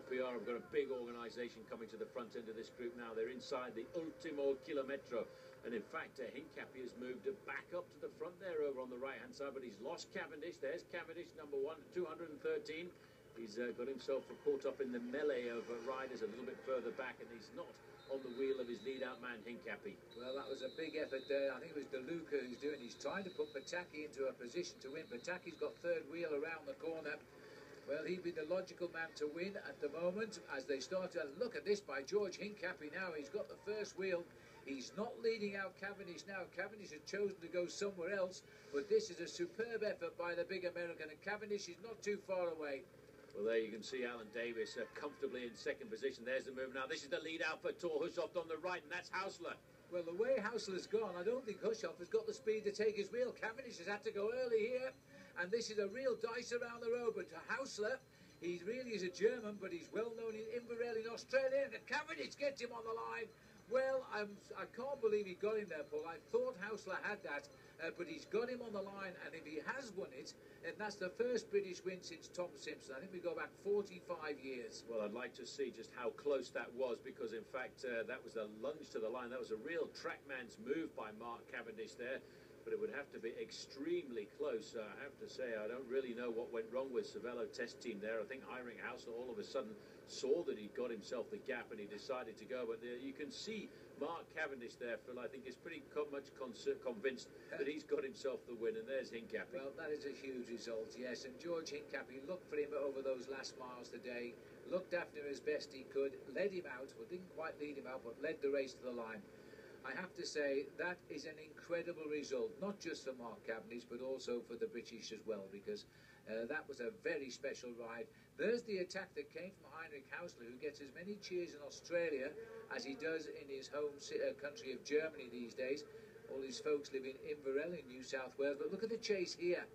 LPR have got a big organisation coming to the front end of this group now. They're inside the Ultimo Kilometro. And in fact, uh, Hincapie has moved back up to the front there over on the right-hand side, but he's lost Cavendish. There's Cavendish, number one, 213. He's uh, got himself caught up in the melee of uh, riders a little bit further back, and he's not on the wheel of his lead-out man, Hincapie. Well, that was a big effort there. I think it was Di Luca who's doing. He's trying to put Petacchi into a position to win. Petacchi's got third wheel around the corner. Well, he'd be the logical man to win at the moment as they start to look at this by George Hincapie now. He's got the first wheel. He's not leading out Cavendish now. Cavendish has chosen to go somewhere else, but this is a superb effort by the big American, and Cavendish is not too far away. Well, there you can see Allan Davis uh, comfortably in second position. There's the move now. This is the lead out for Thor Hushovd on the right, and that's Haussler. Well, the way Haussler's gone, I don't think Hushovd has got the speed to take his wheel. Cavendish has had to go early here, and this is a real dice around the road. But to Haussler, he really is a German, but he's well known in Inverell in Australia. And Cavendish gets him on the line. Well, I'm, I can't believe he got him there, Paul. I thought Haussler had that, uh, but he's got him on the line, and if he has won it, then that's the first British win since Tom Simpson. I think we go back 45 years. Well, I'd like to see just how close that was, because in fact, uh, that was a lunge to the line. That was a real trackman's move by Mark Cavendish there but it would have to be extremely close. Uh, I have to say, I don't really know what went wrong with Cervelo test team there. I think Heinrich Haussler all of a sudden saw that he'd got himself the gap and he decided to go. But there, you can see Mark Cavendish there, Phil. I think is pretty much convinced that he's got himself the win. And there's Hincapie. Well, that is a huge result, yes. And George Hincapie looked for him over those last miles today, looked after him as best he could, led him out, well, didn't quite lead him out, but led the race to the line. I have to say that is an incredible result, not just for Mark Cavendish, but also for the British as well, because uh, that was a very special ride. There's the attack that came from Heinrich Haussler, who gets as many cheers in Australia as he does in his home uh, country of Germany these days. All his folks live in Inverell in New South Wales. But look at the chase here.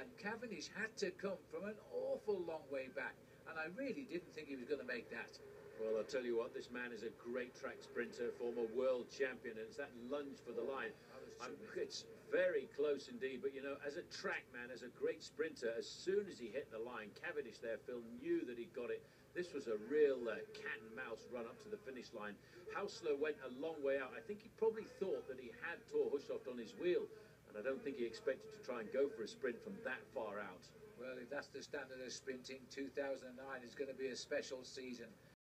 And Cavendish had to come from an awful long way back. And I really didn't think he was going to make. I'll tell you what, this man is a great track sprinter, former world champion, and it's that lunge for the line. it's very close indeed, but you know, as a track man, as a great sprinter, as soon as he hit the line, Cavendish there, Phil, knew that he got it. This was a real uh, cat and mouse run up to the finish line. Haussler went a long way out. I think he probably thought that he had Thor Hushovd on his wheel, and I don't think he expected to try and go for a sprint from that far out. Well, if that's the standard of sprinting, 2009 is going to be a special season.